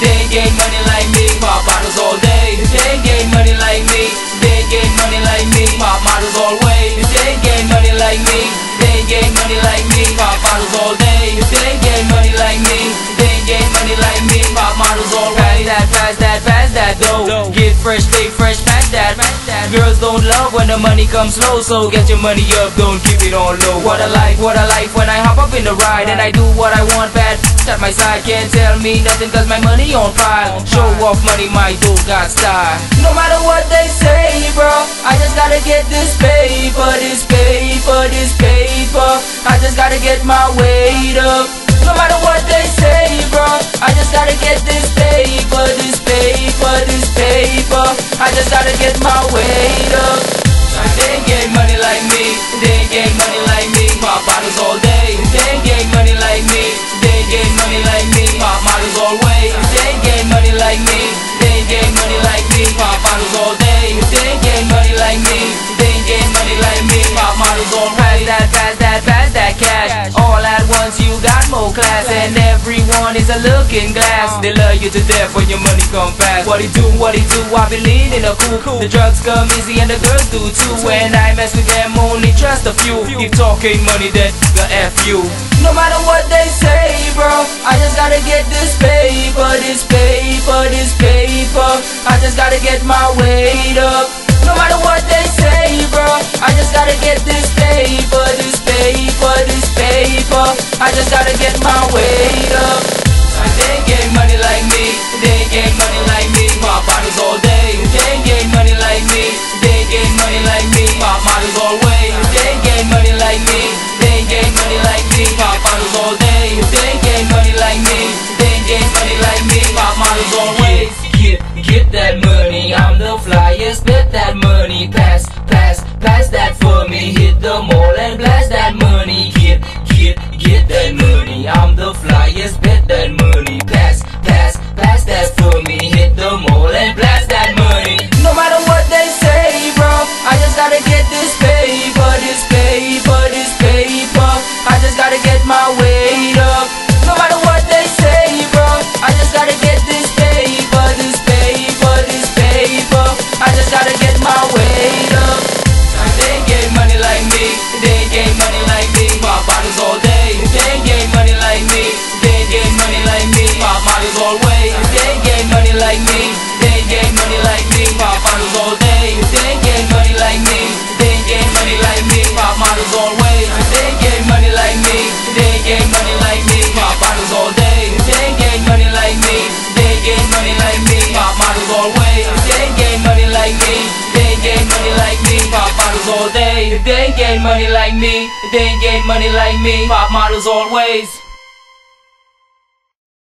getting money like me. Pop bottles all day. They ain't getting money like me, they ain't getting money like me. Pop models always. If they ain't getting money like me, they ain't getting money like me. Pop bottles all day. They ain't getting money like me, they ain't getting money like me. Pop models always. Pass that, pass that, pass that dough. Get fresh, stay fresh, pass that. That girls don't love when the money comes slow, so get your money up, don't keep it on low. What a life, what a life when I hop up in the ride and I do what I want bad. At my side can't tell me nothing cause my money on fire. Show off money, my dude got style. No matter what they say, bro, I just gotta get this paper, this paper, this paper. I just gotta get my weight up. No matter what they say, bro, I just gotta get this paper, this paper, this paper. I just gotta get my weight up. They ain't getting money like me, they ain't getting money like me. Pop bottles all they ain't money like me. Pop models always, they ain't getting money like me, they getting money like me. Pop bottles all day, they ain't getting money like me, they get money like me. Pop models all pass that, pass that, pass that cash. All at once, you got more class, and everyone is a looking glass. They love you to death when your money come fast. What he do, what he do, I believe in a cool. The drugs come easy and the girls do too. When I mess with them, only trust a few. Keep talking money, then the F you. No matter what they say, gotta get this paper, this paper, this paper. I just gotta get my weight up. No matter what they say, bro, I just gotta get this paper, this paper, this paper. I just gotta get my weight up. They money like me, they money like me. Bottles all day, they ain't money like me, they ain't money like me. Pop models always, they money like me, they money like me. Bottles all day, me. Pop models always, they ain't getting money like me, they ain't getting money like me. Pop bottles all day, if they ain't getting money like me, if they ain't getting money like me. Pop models always.